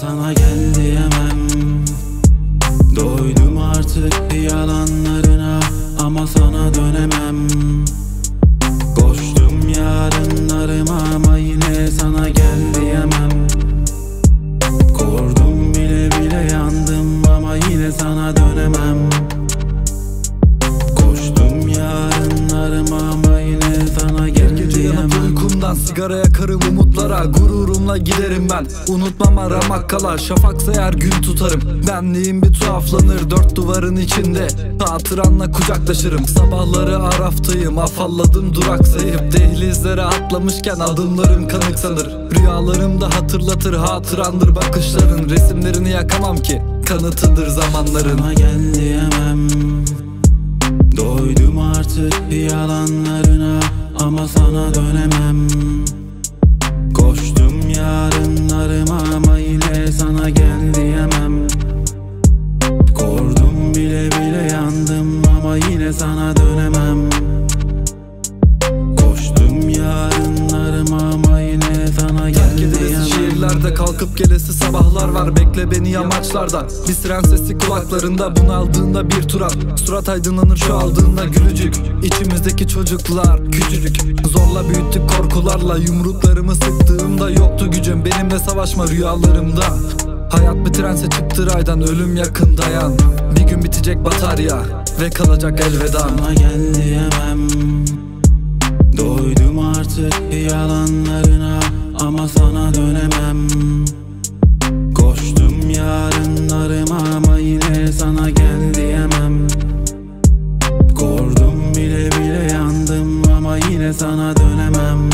sana gel diyemem. Doydum artık yalanlarına ama sana dönemem. Koştum yarınlarıma ama yine sana gel diyemem. Kordum bile bile yandım ama yine sana dönemem. Diyemem uykumdan sigara yakarım umutlara Gururumla giderim ben. Unutmam aramak kala Şafaksa eğer gün tutarım. Benliğim bir tuhaflanır Dört duvarın içinde. Hatıranla kucaklaşırım. Sabahları araftayım Afalladım duraksayıp Dehlizlere atlamışken adımlarım kanık sanır. Rüyalarımda hatırlatır hatırandır bakışların. Resimlerini yakamam ki Kanıtıdır zamanların. Sana gel diyemem. Doydum artık yalanlarına ama sana dönemem. Koştum yarınlarıma ama yine sana gel diyemem. Kordum bile bile yandım ama yine sana dönemem gelesi sabahlar var Bekle beni yamaçlarda Bir siren sesi kulaklarında bunaldığında bir turan Surat aydınlanır şu aldığında gülücük. İçimizdeki çocuklar küçücük. Zorla büyüttük korkularla Yumruklarımı sıktığımda yoktu gücüm. Benimle savaşma rüyalarımda. Hayat bir trense çıktı raydan ölüm yakın dayan Bir gün bitecek batarya ve kalacak elveda. Sana gel diyemem Doydum artık yalanlarına ama sana dönemem sana dönemem